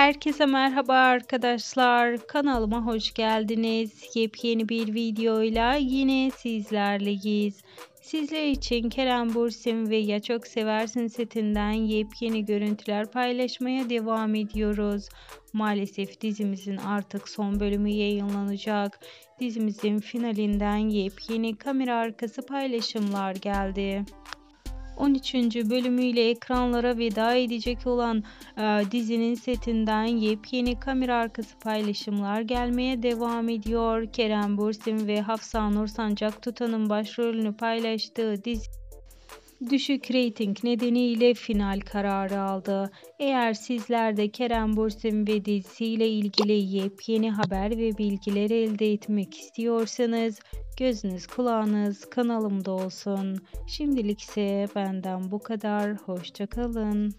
Herkese merhaba arkadaşlar. Kanalıma hoş geldiniz. Yepyeni bir videoyla yine sizlerleyiz. Sizler için Kerem Bursin ve Ya Çok Seversin setinden yepyeni görüntüler paylaşmaya devam ediyoruz. Maalesef dizimizin artık son bölümü yayınlanacak. Dizimizin finalinden yepyeni kamera arkası paylaşımlar geldi. 13. bölümüyle ekranlara veda edecek olan e, dizinin setinden yepyeni kamera arkası paylaşımlar gelmeye devam ediyor. Kerem Bürsin ve Hafsa Nur Sancak Tutan'ın başrolünü paylaştığı dizi düşük reyting nedeniyle final kararı aldı. Eğer sizler de Kerem Bürsin ve dizisiyle ilgili yepyeni haber ve bilgiler elde etmek istiyorsanız gözünüz kulağınız kanalımda olsun. Şimdilik ise benden bu kadar. Hoşçakalın.